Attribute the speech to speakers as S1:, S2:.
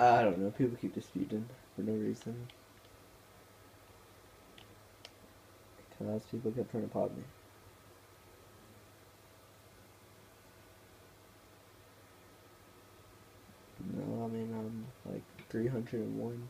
S1: I don't know. People keep disputing for no reason. Because people kept trying to pop me. No, I mean I'm like 301.